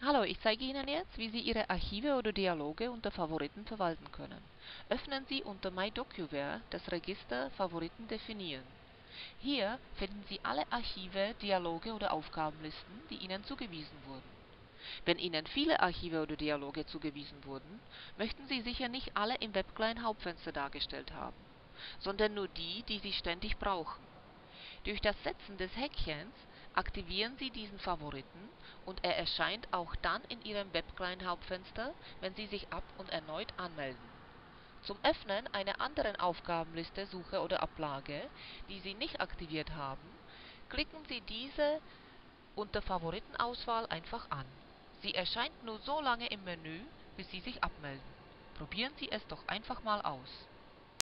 Hallo, ich zeige Ihnen jetzt, wie Sie Ihre Archive oder Dialoge unter Favoriten verwalten können. Öffnen Sie unter MyDocuWare das Register Favoriten definieren. Hier finden Sie alle Archive, Dialoge oder Aufgabenlisten, die Ihnen zugewiesen wurden. Wenn Ihnen viele Archive oder Dialoge zugewiesen wurden, möchten Sie sicher nicht alle im Webclient-Hauptfenster dargestellt haben, sondern nur die, die Sie ständig brauchen. Durch das Setzen des Häkchens aktivieren Sie diesen Favoriten und er erscheint auch dann in Ihrem Webclient-Hauptfenster, wenn Sie sich ab und erneut anmelden. Zum Öffnen einer anderen Aufgabenliste, Suche oder Ablage, die Sie nicht aktiviert haben, klicken Sie diese unter Favoritenauswahl einfach an. Sie erscheint nur so lange im Menü, bis Sie sich abmelden. Probieren Sie es doch einfach mal aus